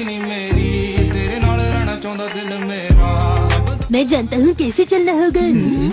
लगदी नहीं मेरी। तेरे नाल रहना चाहता दिल मेरा। मैं जानता हूँ कैसे चलना होगा। हम्म।